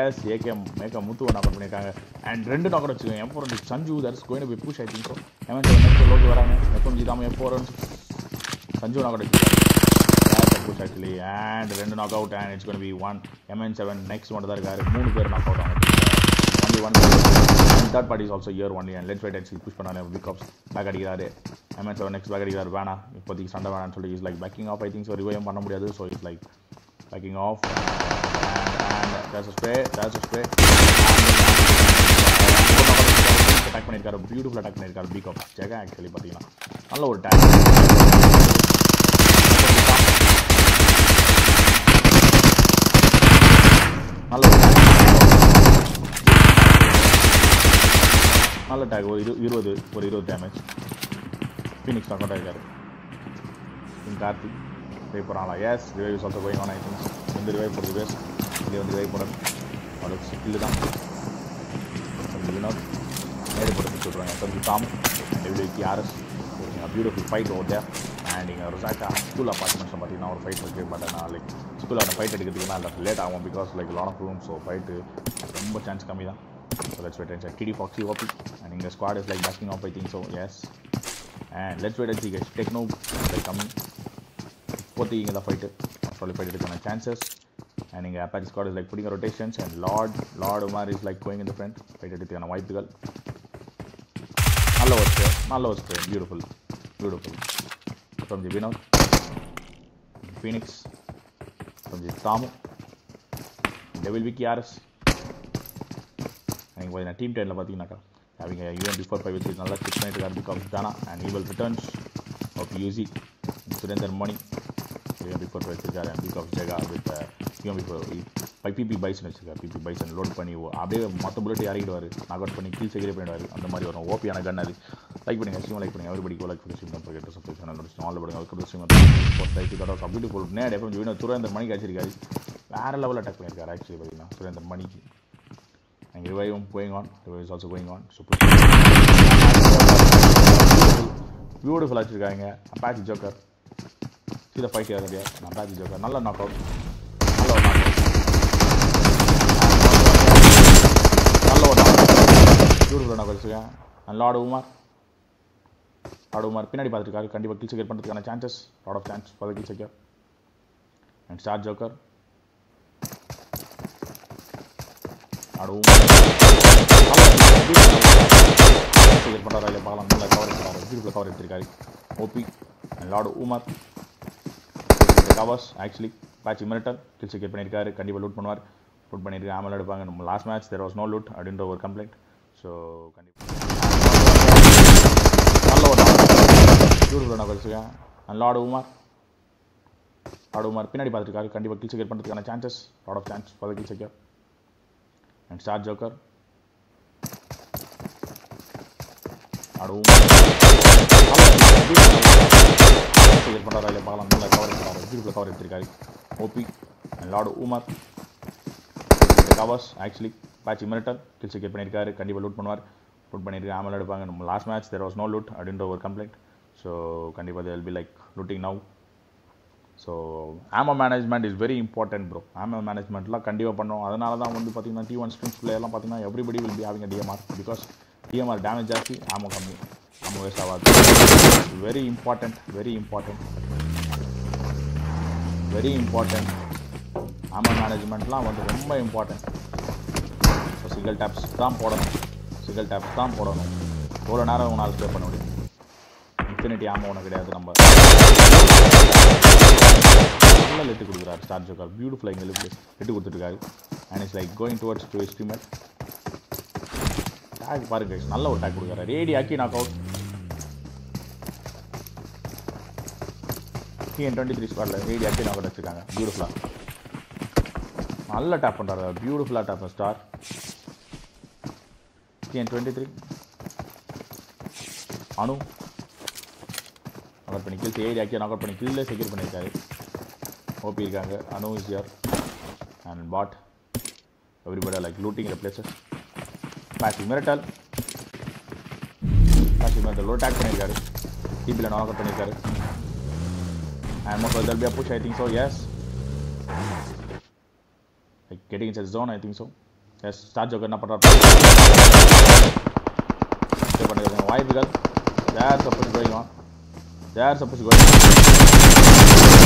S AK மேக்கா Muthu knocker பண்ணியிருக்காங்க and ரெண்டு நாக்கர் வச்சுக்கோங்க M four Sanju that's going push I so MN next lock வராங்க FM G தாம எம் ஃபோர் சஞ்சு நாக்கர் வச்சுக்கோங்க புஷ் ஆக்சுவலி அண்ட் ரெண்டு knock out and it's going P one MN seven next one தான் இருக்காரு மூணு பேர் knock out ஆகும் one one third party is also year only and let fight அடிச்சு push பண்ணாரு pickups back அடிக்கிறாரு எம்என் செவன் எக்ஸ் பேக் அடிக்கிறார் வேணாம் இப்போதைக்கு சண்டை வேணாம்னு சொல்லி is like backing off I think so revive பண்ண முடியாது so is like backing off attack பண்ணியிருக்காரு பியூட்டிஃபுல் அட்டாக் பண்ணியிருக்காரு பிகப் ஜெகன் ஆக்சுவலி பார்த்தீங்கன்னா நல்ல ஒரு டேக் Hello. நல்ல டேக் ஒரு இரு இருபது ஒரு இருபது டேமேஜ் ஃபீனிக்ஸ் நக்கோட் இருக்காரு இன் கார்த்தி ரிவை போகிறாங்களா எஸ் ரிவை சொல்ல போய் கோயிங் ஆன் ஐ திங்ஸ் வந்து ரிவைவ் போடுறது பேஸ் இங்கே வந்து ரிவை போடுறது அவ்வளோ ஸ்கில் தான் வினோத் நேரு போட்டு சொல்கிறாங்க சஞ்சு தாம் டெபிள்யூக்கு ஆர்எஸ் பியூட்டிஃபுல் ஃபைட் ஓட்டை அண்ட் நீங்கள் ஒரு சாக்கா ஸ்கூல் அப்பார்ட்மெண்ட்ஸில் பார்த்தீங்கன்னா ஒரு ஃபைட் இருக்குது மாட்டேன் நான் லைக் ஸ்கூலில் அந்த ஃபைட் எடுக்கிறதுக்குன்னா லேட் ஆகும் because like lawn of room so fight ரொம்ப சான்ஸ் கம்மி தான் So let's wait and see. Kitty Foxy Wappy. And the squad is like backing up. I think so. Yes. And let's wait and see, guys. Techno like coming. What the fight? Sorry, fight it on chances. And the Apache squad is like putting rotations. And Lord, Lord Omar is like going in the front. Fight it on white wipe. Hello, spray. Hello, spray. Beautiful. Beautiful. From the Vino. Phoenix. From the Tamu. Devil Vicky RS. பார்த்தீங்கன்னா team டெனில் பார்த்தீங்கன்னாக்கா அவங்க UN before five வச்சு நல்லா six பண்ணிட்டு இருக்காரு coffee தானா and evil returns of UC Surender Mani UN before five வச்சிருக்காரு and big of Jega with UN before five PP bison வச்சிருக்காரு பிபி பைசன் லோட் பண்ணி அப்படியே மொத்த புல்லட்டு இறங்கிடுவார் நாக் அவுட் பண்ணி கீழ் செக்ரே பண்ணிடுவார் அந்த மாதிரி வரும் ஓபியான கன் அது லைக் பண்ணுங்கள் ஸ்ட்ரீம் லைக் பண்ணுங்கள் எவ்ரிபடி லைக் பண்ணி ஸ்ட்ரீம் பண்ணுங்கள் கேட்டு சப்ஸ்கிரைப் பண்ணி நோட்டிஸ் ஆல் பண்ணுங்கள் அதுக்கு stream four like cut off beautiful நேரம் எப்போ வீடியோ துரேந்தர் மணிக்கு அடிச்சிருக்காரு வேறு லெவலில் அட்டாக் பண்ணியிருக்காரு ஆக்சுவலி பார்த்தீங்கன்னா சுரேந்தர் மணிக்கு and revive going on. Revive is also going on. So beautiful அடிச்சிருக்காங்க அப்பாச்சி ஜோக்கர் கீழே ஃபைட் ஏதாவது அப்பாச்சி ஜோக்கர் நல்ல நாக் அவுட் நல்ல ஒரு நல்ல ஒரு பியூட்டிஃபுல் நாக் வச்சுருக்கேன் நல்ல ஆடு உமார் ஆடு உமார் பின்னாடி பார்த்துருக்காரு கண்டிப்பாக கில் செக்யூர் பண்ணுறதுக்கான chances lot of chance for kill secure and star Joker நடுவும் கிளியர் இல்லை பார்க்கலாம் நல்லா கவர் எடுத்துருக்காரு கவர் எடுத்திருக்காரு OP lord Umar covers actually batch மிரட்டல் கில்ஸ் கிரியேட் பண்ணியிருக்காரு கண்டிப்பாக லூட் பண்ணுவார் லூட் பண்ணியிருக்காரு ஆமாம் எடுப்பாங்க நம்ம last match there was no loot அப்படின்ற ஒரு கம்ப்ளைண்ட் ஸோ கண்டிப்பாக நல்ல ஒரு பியூட்டிஃபுல்லான கழிச்சுக்கேன் லார்டு உமர் பின்னாடி பார்த்துருக்காரு கண்டிப்பாக கில் செக்யூர் பண்ணுறதுக்கான chances lot of chance for kill secure and start Joker. Adu. Clear பண்ணுறாரா இல்லை பார்க்கலாம் நல்லா கவர் எடுத்துறாரு பியூட்டிஃபுல் கவர் எடுத்திருக்காரு OP and lord Umar covers actually batch இமரட்டல் kill secure பண்ணியிருக்காரு கண்டிப்பாக லூட் பண்ணுவார் லூட் பண்ணியிருக்காரு ஆமல் எடுப்பாங்க நம்ம last match there was no loot அப்படின்ற ஒரு கம்ப்ளைண்ட் ஸோ கண்டிப்பாக they'll be like looting now so ammo management is very important bro ammo மேனேஜ்மெண்ட்லாம் கண்டிப்பாக பண்ணுவோம் அதனால தான் வந்து பார்த்திங்கன்னா டி ஒன் ஸ்ட்ரீம்ஸ் பிள்ளையெல்லாம் பார்த்தீங்கன்னா everybody will be ஆவிங்க TMR because TMR damage ஆகி ஆமோ கம்மி ஆமோ வேஸ்ட் ஆகாது very important very important very important ammo மேனேஜ்மெண்ட்லாம் வந்து ரொம்ப இம்பார்ட்டண்ட் ஸோ சிங்கிள் டேப்ஸ் தான் போடணும் சிங்கிள் டேப்ஸ் தான் போடணும் ஒரு நேரம் உங்களால் ஸ்டே பண்ண முடியும் இன்ஃபினிட்டி ஆமாம் ஒன்று கிடையாது நம்ம நல்லா லெட்டு கொடுக்குறாரு ஸ்டார் ஜோக்கர் பியூட்டிஃபுல்லாக எங்கள் லெட்டு கொடுத்துருக்காரு and it's like going towards to estimate tag பாருங்க நல்ல ஒரு டேக் கொடுக்குறாரு ரேடி ஆக்கி knock out TN twenty three ஸ்பாட்டில் ரேடி ஆக்கி நாக் அவுட் வச்சுருக்காங்க பியூட்டிஃபுல்லாக நல்லா டேப் பண்ணுறாரு பியூட்டிஃபுல்லாக tap star TN twenty three அணு நாக் அவுட் பண்ணி கில் ஏடி ஆக்கி நாக் அவுட் பண்ணி கில்லே செக்யூர் பண்ணியிருக்காரு ஓபி இருக்காங்க அனு is here and but everybody like looting the places பேசி மிரட்டல் பேசி மிரட்டல் அட்டாக் பண்ணியிருக்காரு டிபியில் நாக் அவுட் பண்ணியிருக்காரு and most they'll be a push I think so is like getting in zone I think so is start Joker என்ன பண்ணுறாரு பண்ணிருக்காங்க வாய்ப்புகள் there suppose going there suppose going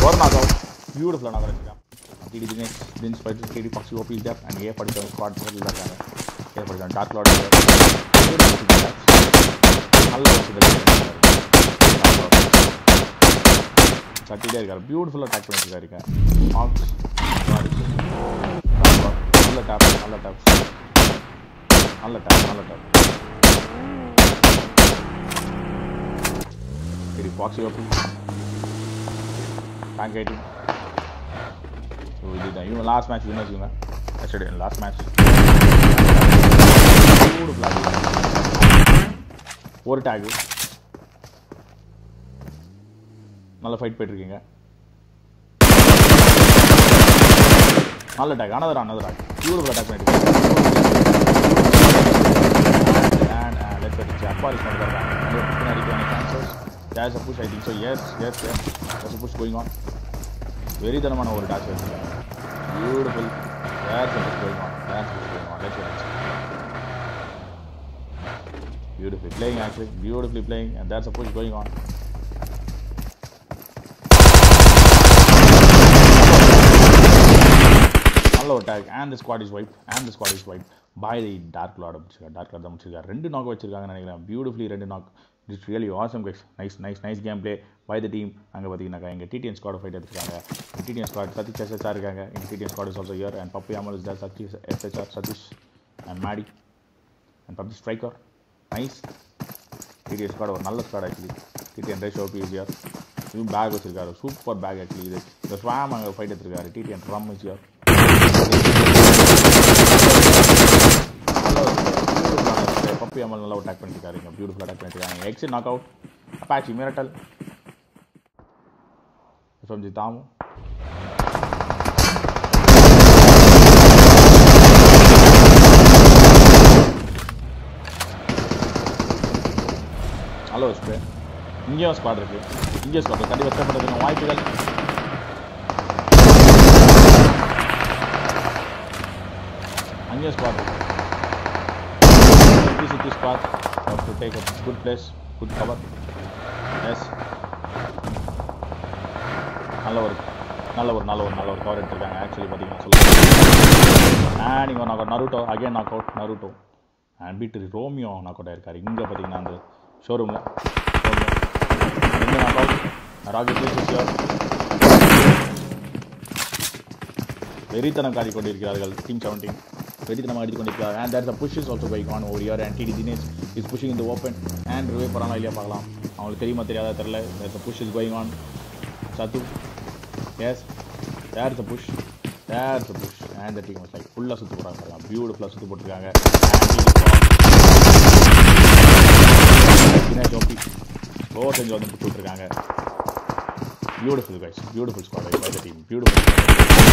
Door knockout. Beautiful another jump. TD next, Vince fights TD Foxy OP is left and A47 squad is left. A47 Dark Lord is left. Beautiful jump. Allah is left. கட்டிட்டே இருக்காரு பியூட்டிஃபுல்லாக attack பண்ணிட்டு இருக்காரு aux நல்ல tape நல்ல tape நல்ல tape நல்ல tap சரி பாக்ஸ் ஓப்பன் பேக் ஆகிட்டு ஸோ இதுதான் இவன் லாஸ்ட் மேட்ச் வின் வச்சுக்கோங்க எஸ்டர்டே லாஸ்ட் மேட்ச் மூணு பிளாக் ஒரு டேகு நல்ல ஃபைட் போயிட்டுருக்கீங்க நல்ல tag another another tag beautiful attack பண்ணிட்டு அப்பாரிஸ் பண்ணிட்டு There's a push, I think. So, yes, yes, yes. There's a push going on. Very dhanamana over dash. Beautiful. There's a push going on. There's a push going on. Let's go. Beautifully playing, actually. Beautifully playing. And that's a push going on. நல்ல ஒரு take and squad is wipe and squad is wipe by the dark lord முடிச்சிருக்காரு dark Lord தான் முடிச்சிருக்காரு ரெண்டு knock வச்சிருக்காங்கன்னு நினைக்கிறேன் beautifully ரெண்டு knock is really awesome guys nice nice nice game play by the team அங்கே பார்த்தீங்கன்னாக்கா எங்கள் டிடிஎன் ஸ்குவாட் ஃபைட் எடுத்துருக்காங்க டிடிஎன் ஸ்குவாட் சதீஷ் எஸ்எஸ்ஆர் இருக்காங்க எங்கள் TTN squad is also here and puppy Amal is there Satish SSR Satish and மாடி and PUBG striker nice TDN squad ஒரு நல்ல squad actually DTN ரேஷ் ஓபி இஸ் இயர் இவன் back வச்சிருக்காரு super back actually இது இந்த ஸ்வாம் அங்கே ஃபைட் எடுத்துருக்காரு டிடிஎன் ரம் இஸ் இயர் பி அமல் நல்லா அட்டாக் பண்ணிட்டு இருக்காங்க பியூட்டிஃபுல் அட்டாக் பண்ணிட்டு இருக்காங்க எக்ஸிட் நாக் அவுட் அப்பாச்சி மிரட்டல் எஃப்எம்ஜி தாமு ஹலோ ஸ்ப்ரே இங்கேயும் ஸ்குவாட் இருக்குது இங்கேயும் ஸ்குவாட் கண்டிப்பாக ஸ்டே பண்ணுறதுக்கு வாய்ப்புகள் அங்கேயும் ஸ்குவாட் இருக்குது keep this path. Have to take a good place, good cover. Yes. நல்ல ஒரு நல்ல ஒரு நல்ல ஒரு நல்ல ஒரு கவர் எடுத்திருக்காங்க ஆக்சுவலி பார்த்தீங்கன்னா சொல்லுங்கள் adding one out Naruto again knock out Naruto and beat Romeo knock out ஆயிருக்காரு இங்கே பார்த்தீங்கன்னா அந்த ஷோரூமில் எங்கே நாக் அவுட் ராக்கெட் வெறித்தனம் காட்டிக் கொண்டிருக்கிறார்கள் டீம் செவன்டீன் வெறித்தனமாக அடித்துக்கொண்டிருக்கிறார் and there the push is also bike on over யார் and D Dinesh is pushing இந்த ஓப்பன் அண்ட் ரிவே போகிறாங்களா இல்லையா பார்க்கலாம் அவங்களுக்கு தெரியுமா தெரியாத தெரில the push is going on சத்து is there the push there the push and the team like ஃபுல்லாக சுற்றி போகிறாங்க பியூட்டிஃபுல்லாக சுற்று போட்டிருக்காங்க தினேஷ் ஓபி ஓவர் செஞ்சு வந்து போட்டுருக்காங்க beautiful guys beautiful squad by the team beautiful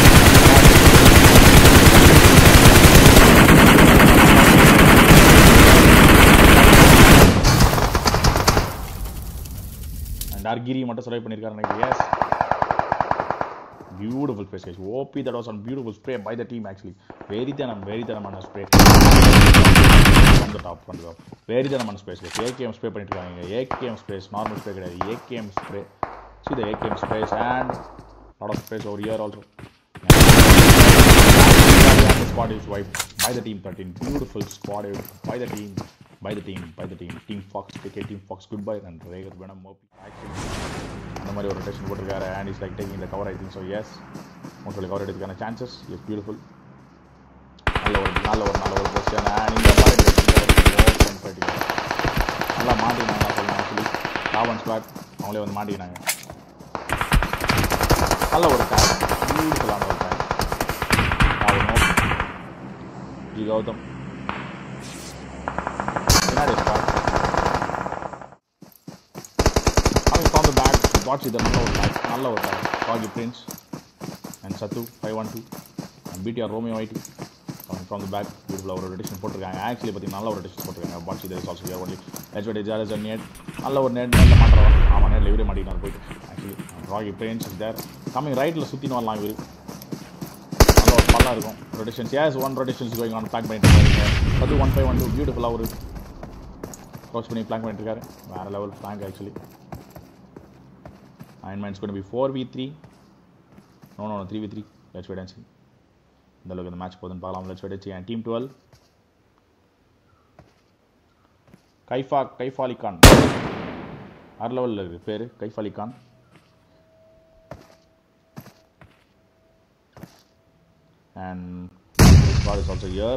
நர்கிரி மட்டும் செலவு பண்ணியிருக்காரு எனக்கு S beautiful space guys OP that was an beautiful spray by the team actually வெறித்தனம் வெறித்தனமான ஸ்ப்ரே அந்த டாப் ஃப்ரண்ட் டாப் வெறித்தனமான ஸ்பேஸ் கைஸ் ஏகேஎம் ஸ்ப்ரே பண்ணிட்டுருக்காங்க ஏகேஎம் ஸ்பேஸ் நார்மல் ஸ்ப்ரே கிடையாது AKM spray see the AKM space and lot of space ஒரு here also squad is wiped by the team 13 beautiful squad by the team by the team by the team team Fox KK team Fox good by and Venom, வேணும் action. அந்த மாதிரி ஒரு rotation போட்டிருக்காரு and is like taking இந்த cover I so is உங்களுக்கு cover எடுத்துக்கான chances is beautiful நல்ல ஒரு நல்ல ஒரு நல்ல ஒரு பொசிஷன் அண்ட் இந்த மாதிரி நல்லா மாட்டிக்கினாங்க சொல்லணும் ராவன் ஸ்குவாட் அவங்களே வந்து மாட்டிக்கினாங்க நல்ல ஒரு டேம் பியூட்டிஃபுல்லான ஒரு team Gautham That is fun. Having found the bag, watch it. நல்ல ஒரு காஜி பிரின்ஸ் அண்ட் சத்து five one two and PTR Romeo ID coming from the back beautiful ஒரு ரொட்டேஷன் போட்டிருக்காங்க ஆக்சுவலி பார்த்தீங்கன்னா நல்ல ஒரு ரொட்டேஷன் போட்டிருக்காங்க பாட்சி there is also here only H வெட் ஜார் இஸ் நேட் நல்ல ஒரு நேட் நேரில் மாட்டுறோம் ஆமாம் நேரில் இவரே மாட்டிக்கிறார் போயிட்டு ஆக்சுவலி ராகி பிரின்ஸ் இஸ் தேர் கமிங் ரைட்டில் சுற்றின்னு வரலாம் இவர் நல்ல ஒரு பல்லாக இருக்கும் rotations as one rotations going on back பண்ணிட்டு சத்து ஒன் ஃபைவ் ஒன் டூ பியூட்டிஃபுல்லாக ஒரு கோச் பண்ணி பிளாங்க் பண்ணிட்டுருக்காரு வேறு லெவல் பிளாங்க் ஆக்சுவலி அயன் மைன்ஸ் கொண்டு B four V three no no three V three let's wait ஆச்சு இந்த அளவுக்கு இந்த மேட்ச் போதுன்னு பார்க்கலாம் லெட்ஸ் வெயிட் என் டீம் டுவெல் கைஃபா கைஃபாலிகான் ஆறு லெவலில் இருக்குது பேர் கைஃபாலிகான் and God is also here.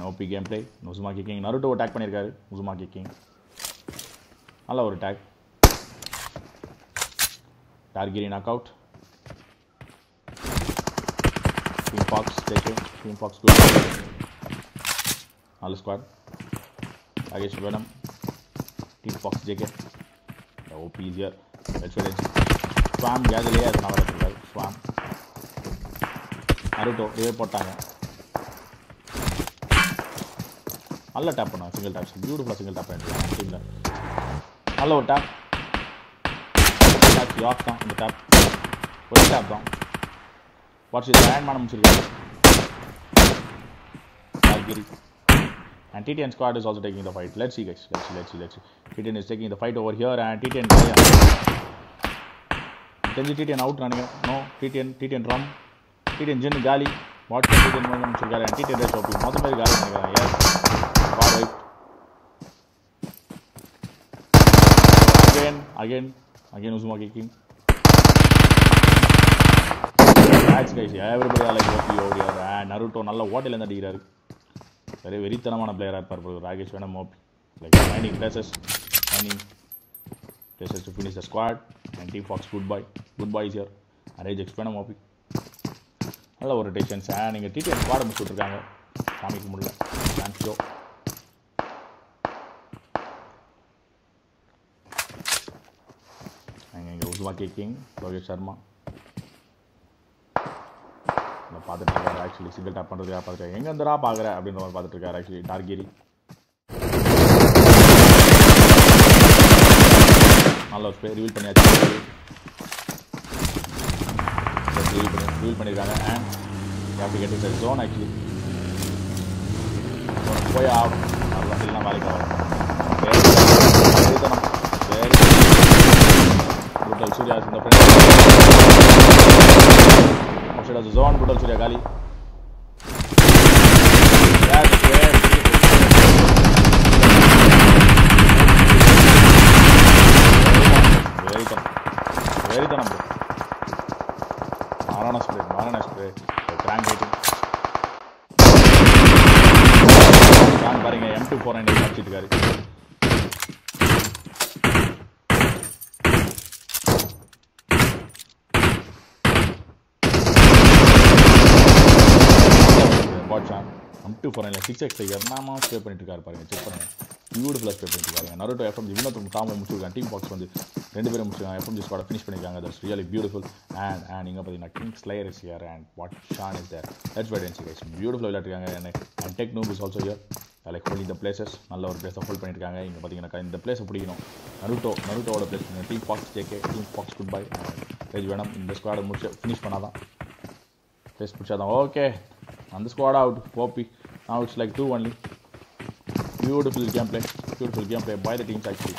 No B game play Uzumaki King Naruto attack பண்ணியிருக்காரு நுசுமாக்கி கிங் நல்ல ஒரு take டார்கிரி knock out team Fox taking team Fox good நாலு squad Rakesh வேணம் team Fox JK OP easier HOD ஸ்வாம் கேஜிலேயே அது நல்லா இருக்காரு ஸ்வாம் Naruto ரிவே போட்டாங்க நல்ல டேப் பண்ணாங்க சிங்கிள் டேப் பியூட்டிஃபுல்லாக சிங்கிள் டேப் பண்ணிருக்காங்க டீமில் நல்ல ஒரு டேப் டேப் யாக் தான் இந்த டேப் ஒரு டேப் தான் வாட்ஸ் இது ஹேண்ட் மேன் முடிச்சிருக்காரு Calgary. And TTN squad is also taking the fight. Let's see, guys. Let's see, let's see, let's see. TTN is taking the fight over here, and TTN. தெரிஞ்சு TTN out நினைக்கிறேன் no TTN TTN run TTN ஜின் காலி watts TTN வந்து முடிச்சிருக்காரு and TTN race OP மொத்த பேர் காலி Got it. Again, again, again Uzumaki King. Match guys everybody like OP ஓடி அவர் நருட்டோ நல்ல ஓட்டையிலேருந்து அடிக்கிறாரு வெரி வெறித்தனமான பிளேயராக இருப்பார் ப்ரோ ராகேஷ் வேணாம் OP like finding places finding places to finish the squad and team Fox good boy good boy is here average எக்ஸ்பேனம் ஓபி நல்ல ஒரு டென்ஷன்ஸ் ah, நீங்கள் டிடிஎம் ஸ்குவாட் முடிச்சுட்ருக்காங்க காமிக்க முடியல thank you Slovakia King, Logesh Sharma. பார்த்துட்டு இருக்காரு actually single tape பண்ணுறதுக்காக பார்த்துருக்காரு எங்கே இருந்துடா பார்க்குற அப்படின்ற மாதிரி பார்த்துட்டு இருக்காரு ஆக்சுவலி டார்கிரி நல்ல ஒரு ஸ்பே ரிவீல் பண்ணியாச்சு ரிவீல் பண்ணி ரிவீல் பண்ணியிருக்காங்க அண்ட் அப்படி கேட்டு சார் ஜோன் ஆக்சுவலி போய் ஆகும் நல்லா இல்லைன்னா வேலைக்கு ஆகும் brutal surya is in the front. Murshid has his own brutal surya Gali. போகிறேன் இல்லை சிக்ஸ் எக்ஸ் என்னமா ஸ்டே பண்ணிட்டு இருக்காரு பாருங்க செக் பண்ணுங்க பியூட்டிஃபுல்லாக ஸ்டே பண்ணிட்டு இருக்காங்க நரோட்டோ எஃப்எம் இன்னொரு தாமல் முடிச்சிருக்காங்க டீம் பாக்ஸ் வந்து ரெண்டு பேரும் முடிச்சிருக்காங்க எஃப்எம் ஜி ஸ்குவாட் ஃபினிஷ் பண்ணியிருக்காங்க that's really beautiful and and இங்கே பார்த்தீங்கன்னா King Slayer is here and what Shawn is there that's by டென்ஸ் guys beautiful விளையாட்டுருக்காங்க and tech noob is also here like holding the places நல்ல ஒரு பிளேஸை hold பண்ணியிருக்காங்க இங்கே பார்த்தீங்கன்னா இந்த பிளேஸை பிடிக்கணும் Naruto நருட்டோட place team box JK team box good bye rage வேணும் இந்த ஸ்குவாடை முடிச்சு ஃபினிஷ் பண்ணாதான் பிளேஸ் பிடிச்சாதான் ஓகே அந்த squad out Gopi Now it's like 2 only. Beautiful gameplay. Beautiful gameplay by the teams actually.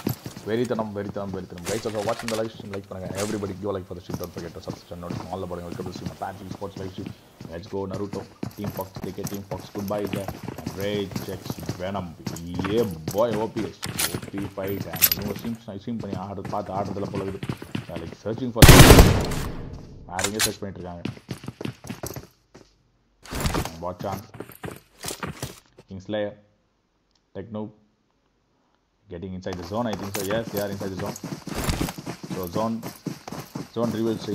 வெறித்தனம் வெறித்தனம் வெறித்தனம் கைஸ் ஆல்சோ வாட்சிங் த லைவ் ஸ்ட்ரீம் லைக் பண்ணுங்கள் everybody give like for the stream doubt பக்கெட் சப்ஸ்கிரைப் நோட் ஆல் படம் welcome to stream batch sports live stream let's go Naruto team Fox tag team Fox good by the rate செக்ஸ் வேணம் ஏ பாய் OPs OP fight and இவங்க streams நான் stream பண்ணி ஆடு பார்த்து ஆடுறதுல போல இருக்குது லைக் சர்ச்சிங் ஃபார் வேறு எங்கேயும் சர்ச் பண்ணிட்டு இருக்காங்க watch on this layer. Techno getting inside the zone. I think so. Yes, they are inside the zone. So zone zone reveals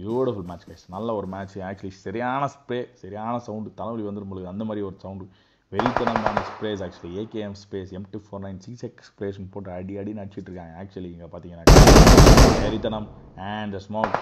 beautiful match guys நல்ல ஒரு மேட்ச் ஆக்சுவலி சரியான spray சரியான sound தலைவலி வந்துடும் பொழுது அந்த மாதிரி ஒரு சவுண்டு வெறித்தனமான sprays actually AKM space M two four nine six X ஸ்ப்ரேஸ்னு போட்டு அடி அடி நடிச்சிட்டு இருக்காங்க ஆக்சுவலி இங்கே பார்த்தீங்கன்னா வெறித்தனம் and smoke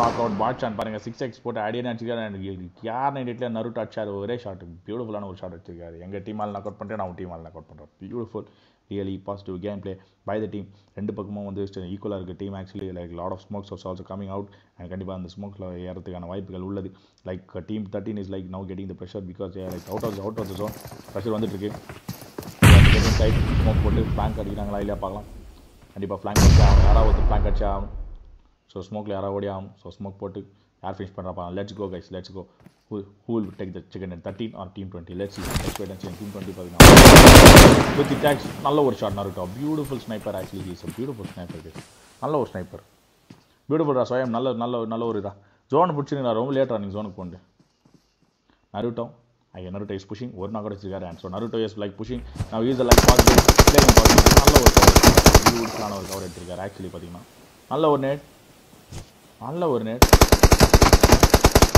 knock out bot shot பாருங்க சிக்ஸ் எக்ஸ் போட்டு அடியே அடிச்சிருக்காரு அண்ட் யார் நைட்டில் நருட் அடிச்சார் ஒரே ஷார்ட் பியூட்டிஃபுல்லான ஒரு ஷார்ட் அடிச்சிருக்காரு எங்கள் டீமால் ஆல் நாக் அவுட் பண்ணுறேன் நான் டீம் ஆல் நாக் அவுட் பண்ணுறேன் beautiful really positive game play by the team ரெண்டு பக்கமும் வந்து ஈக்குவலாக இருக்குது team actually like lot of smokes as also coming out and கண்டிப்பாக அந்த ஸ்மோக்ஸில் ஏறதுக்கான வாய்ப்புகள் உள்ளது like team thirteen is like now getting the pressure because like out of out of the zone pressure வந்துட்டுருக்கு சைட் ஸ்மோக் போட்டு blank அடிக்கிறாங்களா இல்லையா பார்க்கலாம் கண்டிப்பாக ஃபிளாங்க் அடிச்சா யாராவது பிளாங்க் அடிச்சா ஸோ ஸ்மோக்கில் யாராவது ஓடியாகும் ஸோ ஸ்மோக் போட்டு யார் finish பண்ணுறப்பா let's go guys let's go who who will take the chicken and thirteen are team twenty let's let's and team twenty பார்த்தீங்கன்னா வித் டேக்ஸ் நல்ல ஒரு shot Naruto beautiful sniper actually he's beautiful sniper நல்ல ஒரு sniper beautiful ரா சோயம் நல்ல நல்ல நல்ல ஒரு இதாக ஜோன் பிடிச்சிருந்தா ரொம்ப லேட்டாக நீங்கள் ஜோனுக்கு போண்டு Naruto I Naruto is pushing ஒரு நாள் கூட வச்சிருக்காரு and so Naruto is like pushing நான் யூஸ் லைக் பார்த்து நல்ல ஒரு பியூட்டிஃபுல்லான ஒரு கவர் எடுத்திருக்காரு ஆக்சுவலி பார்த்தீங்கன்னா நல்ல ஒரு நேட் நல்ல ஒரு நேட்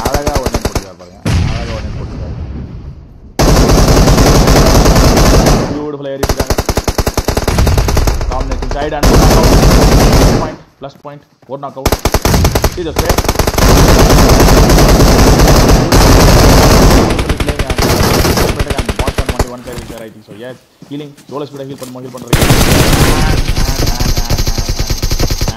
அழகாக உடனே போட்டுக்கார் பாருங்க அழகாக உடனே போட்டுக்கார் பியூட்டிஃபுல்லாக ஏறிட்டாங்க combination side and point plus point ஒரு நாக் அவுட் இது fair I think so. Yes, healing. Solo speed heal பண்ண heal பண்றீங்க.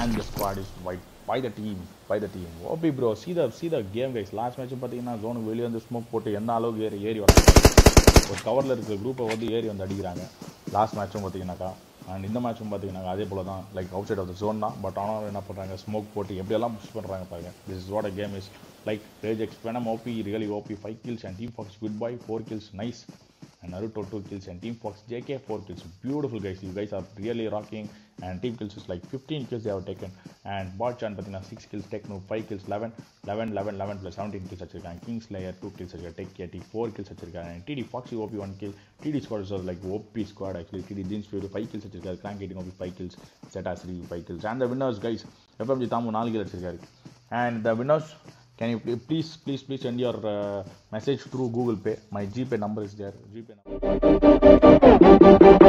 And and and and and the squad is white. By the team by the team OP bro சீத சீத game guys last மேட்ச்சும் பார்த்தீங்கன்னா zone வெளியே வந்து smoke போட்டு எந்த அளவுக்கு ஏறி ஏறி வர ஒரு கவரில் இருக்கிற குரூப்பை வந்து ஏறி வந்து அடிக்கிறாங்க லாஸ்ட் மேட்ச்சும் பார்த்தீங்கன்னாக்கா அண்ட் இந்த மேட்சும் பார்த்தீங்கன்னாக்கா அதே போல தான் like out side of the zone தான் பட் ஆனால் என்ன பண்ணுறாங்க ஸ்மோக் போட்டு எப்படியெல்லாம் புஷ் பண்ணுறாங்க பாருங்க this is what a game is like Rage X Venom OP really OP five kills and team Fox good by four kills nice and Naruto 2 kills and Team Fox JK 4 kills. Beautiful guys, you guys are really rocking. And Team Kills is like 15 kills they have taken. And Botchan பார்த்தீங்கன்னா 6 kills, Techno 5 kills, 11, 11, 11, 11 plus 17 kills வச்சிருக்காங்க king slayer two kills வச்சிருக்காங்க tech கேட்டி four kills வச்சிருக்காங்க and DD foxy OP one kill DD squad are like OP squad actually DD jeans fury five kills வச்சிருக்காரு crank கேட்டிங் OP five kills செட்டாஸ்ரி five kills and the winners guys FMG Dhamu நாலு kill வச்சிருக்காரு and the winners Can you please send your uh, message through Google Pay? My GPay number is there. GPay number.